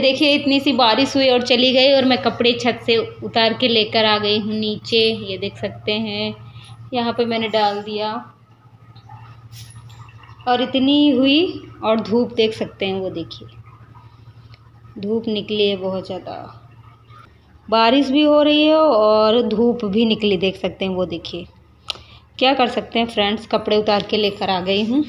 देखिए, इतनी सी बारिश हुई और चली गई और मैं कपड़े छत से उतार के लेकर आ गई हूँ नीचे। ये देख सकते हैं। यहाँ पे मैंने डाल दिया। और इतनी हुई और धूप देख सकते हैं वो देखिए। धूप निकली है बहुत ज़्यादा। बारिश भी हो रही है और धूप भी निकली, देख सकते हैं वो देखिए। क्या कर सकते हैं फ्रेंड्स कपड़े उतार के लेकर आ गई हूँ।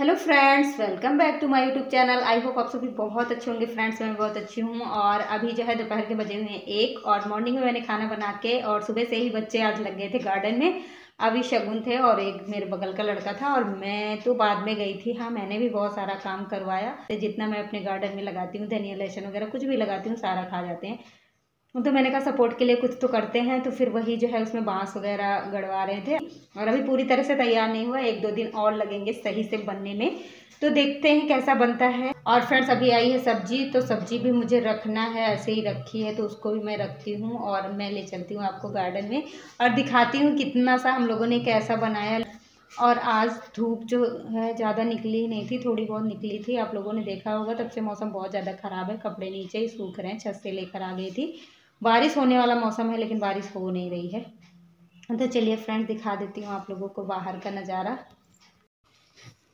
Hello friends welcome back to my YouTube channel I hope आप सभी बहुत अच्छे होंगे। फ्रेंड्स मैं बहुत अच्छी हूँ और अभी जो है दोपहर के बजे हुए हैं एक और मॉर्निंग में मैंने खाना बना के और सुबह से ही बच्चे आज लग गए थे गार्डन में। अभी शगुन थे और एक मेरे बगल का लड़का था और मैं तो बाद में गई थी। हाँ मैंने भी बहुत सारा काम करवाया। जितना मैं अपने गार्डन में लगाती हूँ, धनिया लहसुन वगैरह कुछ भी लगाती हूँ, सारा खा जाते हैं। तो मैंने कहा, सपोर्ट के लिए कुछ तो करते हैं। तो फिर वही जो है, उसमें बाँस वगैरह गड़वा रहे थे। और अभी पूरी तरह से तैयार नहीं हुआ, एक दो दिन और लगेंगे सही से बनने में। तो देखते हैं कैसा बनता है। और फ्रेंड्स, अभी आई है सब्ज़ी तो सब्ज़ी भी मुझे रखना है, ऐसे ही रखी है तो उसको भी मैं रखती हूँ और मैं ले चलती हूँ आपको गार्डन में। और दिखाती हूँ कितना सा हम लोगों ने कैसा बनाया। और आज धूप जो है, ज़्यादा निकली नहीं थी, थोड़ी बहुत निकली थी। आप लोगों ने देखा होगा, तब से मौसम बहुत ज़्यादा ख़राब है, कपड़े नीचे ही सूख रहे हैं, छत से लेकर आ गई थी। बारिश होने वाला मौसम है, लेकिन बारिश हो नहीं रही है। तो चलिए फ्रेंड्स दिखा देती हूँ आप लोगों को बाहर का नज़ारा।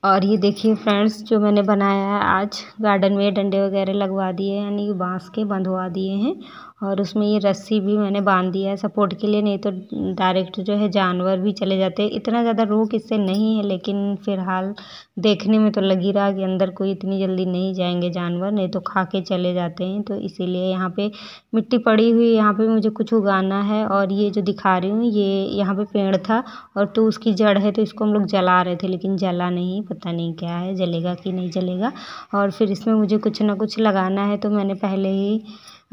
और ये देखिए फ्रेंड्स, जो मैंने बनाया है आज, गार्डन में डंडे वगैरह लगवा दिए हैं, यानी बाँस के बंधवा दिए हैं, और उसमें ये रस्सी भी मैंने बाँध दिया है, सपोर्ट के लिए, नहीं तो डायरेक्ट जो है जानवर भी चले जाते हैं। इतना ज़्यादा रोक इससे नहीं है, लेकिन फ़िलहाल देखने में तो लगी रहा कि अंदर कोई इतनी जल्दी नहीं जाएँगे जानवर, नहीं तो खा के चले जाते हैं तो इसीलिए यहाँ पे मिट्टी पड़ी हुई यहाँ पे मुझे कुछ उगाना है, और ये जो दिखा रही हूँ, ये यहाँ पे पेड़ था, और तो उसकी जड़ है तो इसको हम लोग जला रहे थे, लेकिन जला नहीं पता नहीं क्या है, जलेगा कि नहीं जलेगा। और फिर इसमें मुझे कुछ ना कुछ लगाना है तो मैंने पहले ही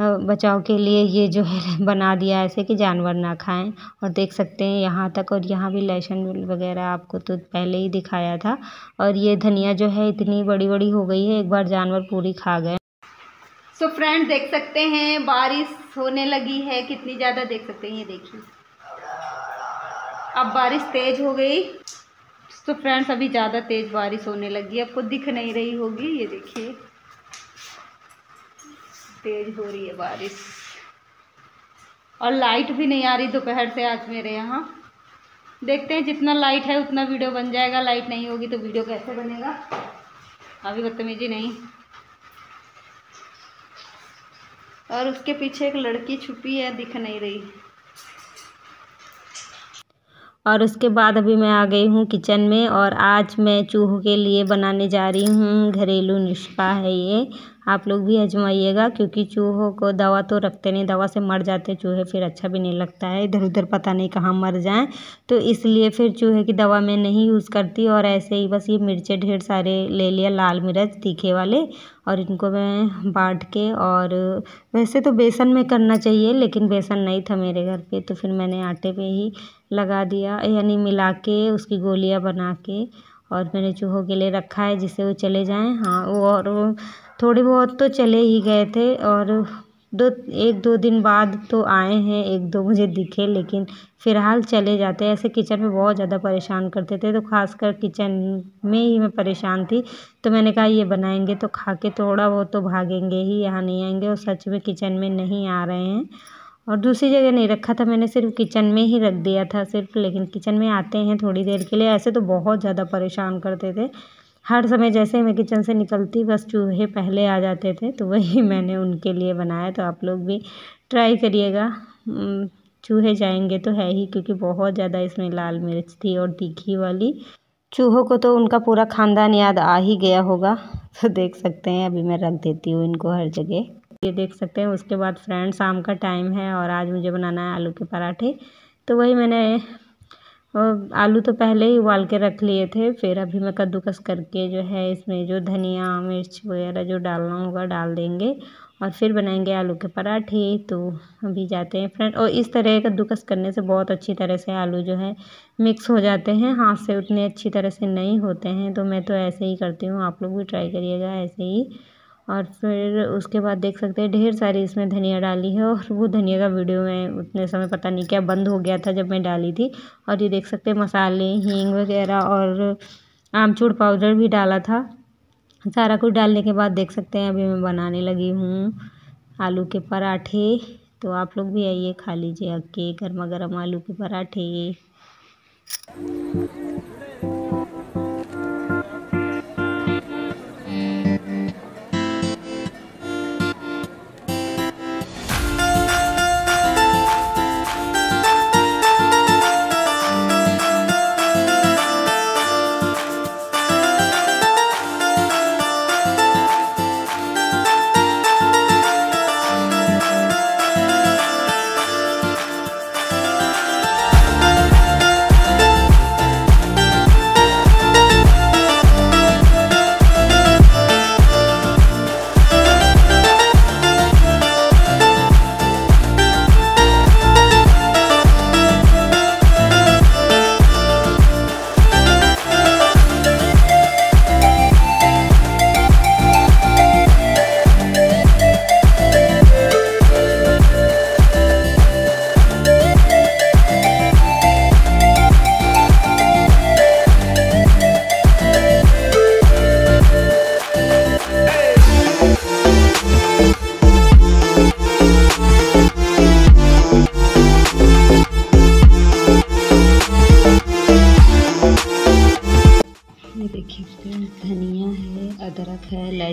बचाव के लिए ये जो है बना दिया ऐसे कि जानवर ना खाएँ। और देख सकते हैं यहाँ तक और यहाँ भी लहसुन वगैरह आपको तो पहले ही दिखाया था। और ये धनिया जो है इतनी बड़ी बड़ी हो गई है, एक बार जानवर पूरी खा गए। सो फ्रेंड देख सकते हैं बारिश होने लगी है, कितनी ज़्यादा देख सकते हैं, ये देखिए। अब बारिश तेज़ हो गई। तो फ्रेंड्स, अभी ज़्यादा तेज़ बारिश होने लगी आपको दिख नहीं रही होगी, ये देखिए। तेज हो रही है बारिश। और लाइट भी नहीं आ रही दोपहर से आज मेरे यहाँ। देखते हैं, जितना लाइट है, उतना वीडियो बन जाएगा। लाइट नहीं होगी तो वीडियो कैसे बनेगा? अभी बदतमीजी नहीं। और उसके पीछे एक लड़की छुपी है, दिख नहीं रही। और उसके बाद अभी मैं आ गई हूँ किचन में और आज मैं चूहों के लिए बनाने जा रही हूँ, घरेलू नुस्खा है ये। आप लोग भी आजमाइएगा क्योंकि चूहों को दवा तो रखते नहीं, दवा से मर जाते चूहे फिर अच्छा भी नहीं लगता है इधर उधर पता नहीं कहाँ मर जाएँ। तो इसलिए फिर चूहे की दवा मैं नहीं यूज़ करती, और ऐसे ही बस ये मिर्चे ढेर सारे ले लिया, लाल मिर्च, तीखे वाले, और इनको मैं बांट के, और वैसे तो बेसन में करना चाहिए, लेकिन बेसन नहीं था मेरे घर पे तो फिर मैंने आटे पे ही लगा दिया, यानी मिला के उसकी गोलियाँ बना के और मैंने चूहों के लिए रखा है जिससे वो चले जाएँ। हाँ वो और वो थोड़े बहुत तो चले ही गए थे और दो, एक दो दिन बाद तो आए हैं, एक दो मुझे दिखे, लेकिन फ़िलहाल चले जाते ऐसे किचन में बहुत ज़्यादा परेशान करते थे तो ख़ासकर किचन में ही मैं परेशान थी। तो मैंने कहा, ये बनाएँगे तो खा के थोड़ा बहुत तो भागेंगे ही, यहाँ नहीं आएँगे और सच में किचन में नहीं आ रहे हैं। और दूसरी जगह नहीं रखा था मैंने, सिर्फ़ किचन में ही रख दिया था सिर्फ़, लेकिन किचन में आते हैं थोड़ी देर के लिए। ऐसे तो बहुत ज़्यादा परेशान करते थे। हर समय जैसे मैं किचन से निकलती, बस चूहे पहले आ जाते थे तो वही मैंने उनके लिए बनाया। तो आप लोग भी ट्राई करिएगा। चूहे जाएँगे तो है ही, क्योंकि बहुत ज़्यादा इसमें लाल मिर्च थी और तीखी वाली। चूहों को तो उनका पूरा ख़ानदान याद आ ही गया होगा। तो देख सकते हैं, अभी मैं रख देती हूँ इनको हर जगह। ये देख सकते हैं, उसके बाद फ्रेंड शाम का टाइम है और आज मुझे बनाना है आलू के पराठे। तो वही मैंने आलू तो पहले ही उबाल के रख लिए थे, फिर अभी मैं कद्दूकस करके जो है इसमें जो धनिया, मिर्च वगैरह जो डालना होगा डाल देंगे। और फिर बनाएँगे आलू के पराठे। तो अभी जाते हैं फ्रेंड। और इस तरह का कद्दूकस करने से बहुत अच्छी तरह से आलू जो है मिक्स हो जाते हैं। हाथ से उतने अच्छी तरह से नहीं होते हैं। तो मैं तो ऐसे ही करती हूँ। आप लोग भी ट्राई करिएगा ऐसे ही। और फिर उसके बाद देख सकते हैं, ढेर सारी इसमें धनिया डाली है। और वो धनिया का वीडियो में उतने समय पता नहीं क्या बंद हो गया था जब मैं डाली थी। और ये देख सकते हैं, मसाले, हींग वगैरह और आमचूर पाउडर भी डाला था। सारा कुछ डालने के बाद देख सकते हैं, अभी मैं बनाने लगी हूँ आलू के पराठे। तो आप लोग भी आइए, खा लीजिए अक्के गर्मा गर्म आलू के पराठे।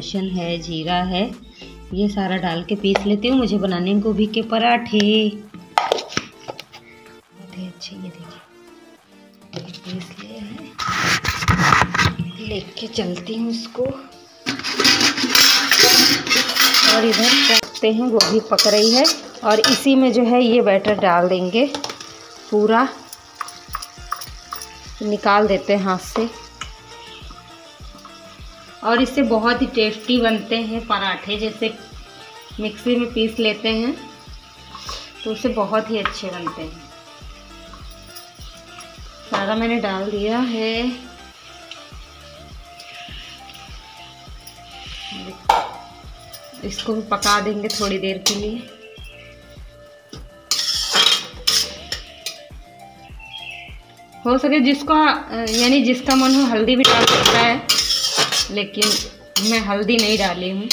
लहसुन है, जीरा है, ये सारा डाल के पीस लेती हूँ। मुझे बनाने गोभी के पराठे। अच्छे, ये देखिए। पीस लिए हैं। लेके चलती हूँ इसको। और इधर रखते हैं, गोभी पक रही है। और इसी में जो है, ये बैटर डाल देंगे। पूरा निकाल देते हैं हाथ से। और इससे बहुत ही टेस्टी बनते हैं पराठे, जैसे मिक्सी में पीस लेते हैं तो उससे बहुत ही अच्छे बनते हैं। सारा मैंने डाल दिया है। इसको भी पका देंगे थोड़ी देर के लिए। हो सके जिसका, यानी जिसका मन हो, हल्दी भी डाल सकता है। लेकिन मैं हल्दी नहीं डाली हूँ।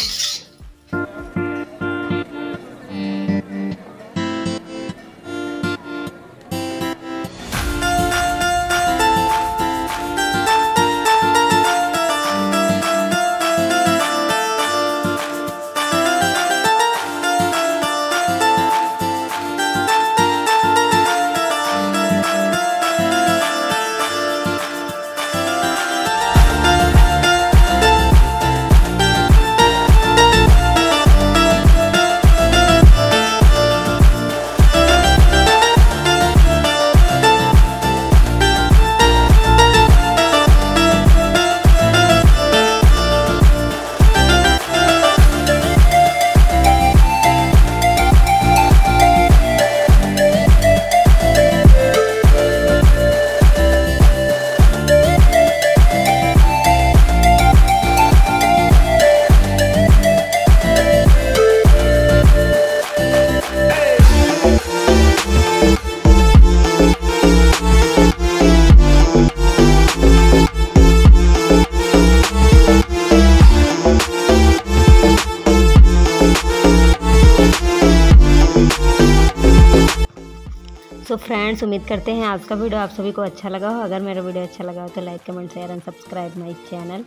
सो फ्रेंड्स उम्मीद करते हैं आज का वीडियो आप सभी को अच्छा लगा हो। अगर मेरा वीडियो अच्छा लगा हो तो like comment share and subscribe my channel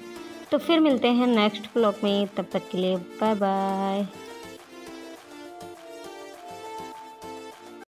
तो फिर मिलते हैं नेक्स्ट ब्लॉग में। तब तक के लिए बाय बाय